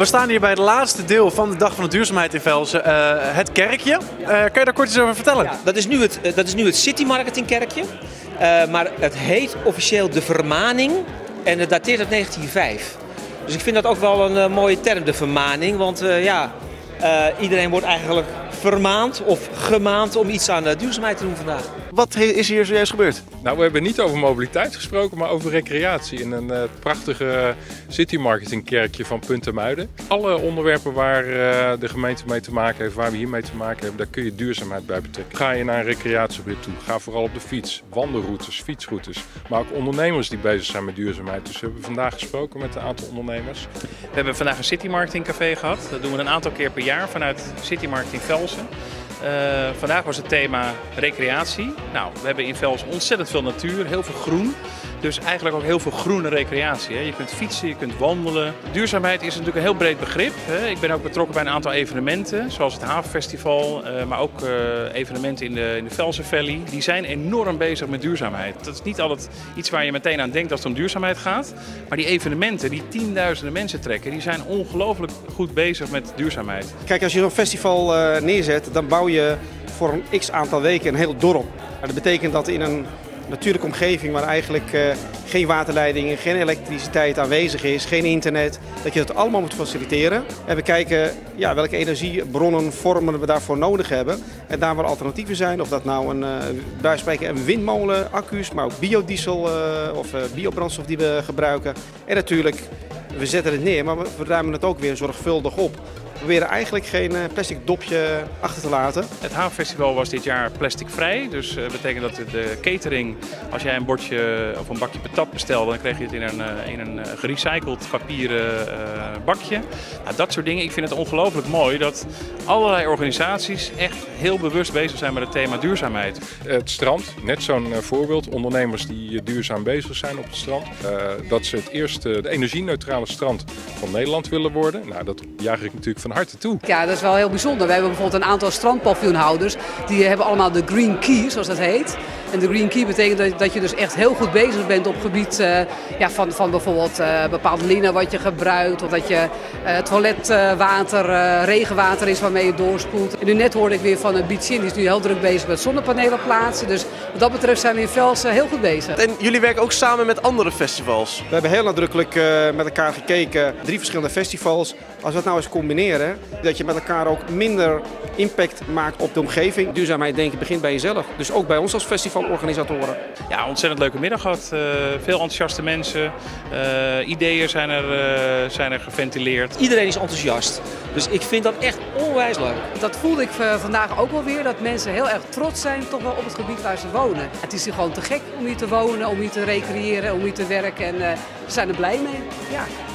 We staan hier bij het laatste deel van de Dag van de Duurzaamheid in Velsen, uh, het kerkje. Uh, kan je daar kort iets over vertellen? Ja, dat, is nu het, dat is nu het City Marketing kerkje. Maar het heet officieel de Vermaning en het dateert uit 1905. Dus ik vind dat ook wel een mooie term, de vermaning. Want ja, iedereen wordt eigenlijk vermaand of gemaand om iets aan duurzaamheid te doen vandaag. Wat is hier zojuist gebeurd? Nou, we hebben niet over mobiliteit gesproken, maar over recreatie in een uh, prachtige city marketing kerkje van Puntenmuiden. Alle onderwerpen waar uh, de gemeente mee te maken heeft, waar we hiermee te maken hebben, daar kun je duurzaamheid bij betrekken. Ga je naar een recreatiegebied toe, ga vooral op de fiets, wandelroutes, fietsroutes, maar ook ondernemers die bezig zijn met duurzaamheid. Dus we hebben vandaag gesproken met een aantal ondernemers. We hebben vandaag een city marketing café gehad. Dat doen we een aantal keer per jaar vanuit City Marketing Velsen. Uh, vandaag was het thema recreatie. Nou, we hebben in Vels ontzettend veel natuur, heel veel groen. Dus eigenlijk ook heel veel groene recreatie. Hè. Je kunt fietsen, je kunt wandelen. Duurzaamheid is natuurlijk een heel breed begrip. Hè. Ik ben ook betrokken bij een aantal evenementen, zoals het Havenfestival, uh, maar ook uh, evenementen in de, in de Valley. Die zijn enorm bezig met duurzaamheid. Dat is niet altijd iets waar je meteen aan denkt als het om duurzaamheid gaat. Maar die evenementen die tienduizenden mensen trekken, die zijn ongelooflijk goed bezig met duurzaamheid. Kijk, als je zo'n festival neerzet, dan bouw je voor een x aantal weken een heel dorp. Dat betekent dat in een natuurlijke omgeving waar eigenlijk uh, geen waterleidingen, geen elektriciteit aanwezig is, geen internet, dat je dat allemaal moet faciliteren. En we kijken ja, welke energiebronnen, vormen we daarvoor nodig hebben. En daar waar alternatieven zijn, of dat nou een, uh, spreken een windmolen, accu's, maar ook biodiesel uh, of biobrandstof die we gebruiken. En natuurlijk, we zetten het neer, maar we ruimen het ook weer zorgvuldig op. We proberen eigenlijk geen plastic dopje achter te laten. Het Havenfestival was dit jaar plasticvrij. Dus dat betekent dat de catering, als jij een bordje of een bakje patat bestelt, dan krijg je het in een, in een gerecycled papieren bakje. Nou, dat soort dingen. Ik vind het ongelooflijk mooi dat allerlei organisaties echt heel bewust bezig zijn met het thema duurzaamheid. Het strand, net zo'n voorbeeld. Ondernemers die duurzaam bezig zijn op het strand. dat ze het eerste, de energie-neutrale strand van Nederland willen worden. Nou, dat jaag ik natuurlijk van van harte toe. Ja, dat is wel heel bijzonder. We hebben bijvoorbeeld een aantal strandpaviljoenhouders. Die hebben allemaal de Green Key, zoals dat heet. En de Green Key betekent dat, dat je dus echt heel goed bezig bent op het gebied uh, ja, van, van bijvoorbeeld uh, bepaald linnen wat je gebruikt. Of dat je uh, toiletwater, regenwater is waarmee je doorspoelt. En nu net hoorde ik weer van een Beach die is nu heel druk bezig met zonnepanelen plaatsen. Dus wat dat betreft zijn we in Vels heel goed bezig. En jullie werken ook samen met andere festivals? We hebben heel nadrukkelijk met elkaar gekeken. Drie verschillende festivals. Als we het nou eens combineren, dat je met elkaar ook minder impact maakt op de omgeving. Duurzaamheid denk ik begint bij jezelf. Dus ook bij ons als festivalorganisatoren. Ja, ontzettend leuke middag gehad. Uh, veel enthousiaste mensen. Uh, ideeën zijn er, uh, zijn er geventileerd. Iedereen is enthousiast. Dus ik vind dat echt onwijs leuk. Dat voelde ik vandaag ook wel weer. Dat mensen heel erg trots zijn toch wel op het gebied waar ze wonen. Het is hier gewoon te gek om hier te wonen, om hier te recreëren, om hier te werken. En ze zijn er blij mee. Ja.